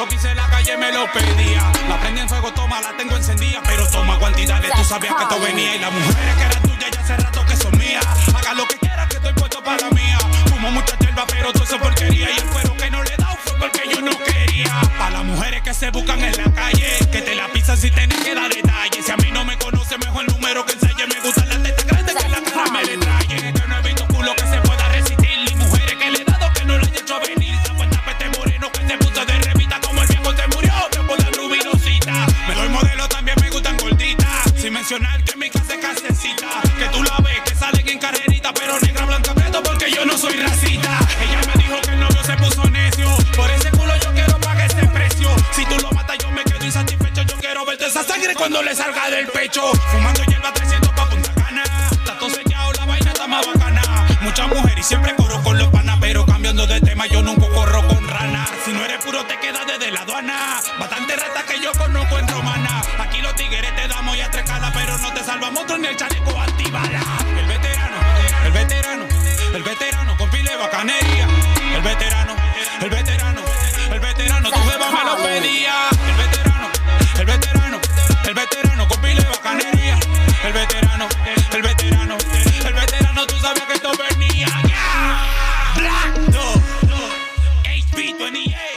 lo que hice en la calle me lo pedía. La prendí en fuego, toma, la tengo encendida. Pero toma cantidades, tú sabías que esto venía. Y las mujeres que eran tuyas ya hace rato que son mías. Haga lo que quieras que estoy puesto para la mía. Fumo mucha hierba, pero todo eso porquería. Y el cuero que no le da fue porque yo no quería. Para las mujeres que se buscan en la calle, que te la pisan si tienes que dar detalles. Si a mí no me conoce, mejor el número que enseñe. Me gusta que mi casa es casecita. Que tú la ves que salen en carrerita. Pero negra, blanca, preto porque yo no soy racista. Ella me dijo que el novio se puso necio. Por ese culo yo quiero pagar ese precio. Si tú lo matas, yo me quedo insatisfecho. Yo quiero verte esa sangre cuando le salga del pecho. Fumando hierba 300 pa' Punta Cana. Todo sellado, la vaina está más bacana. Muchas mujeres y siempre corro con los panas. Pero cambiando de tema, yo nunca corro con rana. Si no eres puro, te quedas desde la aduana. Bastante rata que yo el veterano, el veterano, el veterano con pile bacanería. El veterano, el veterano, el veterano, tu jeva me lo pedía. El veterano, el veterano, el veterano con pile bacanería. El veterano, el veterano, el veterano, tú sabes que esto venía. Black, HP, 28.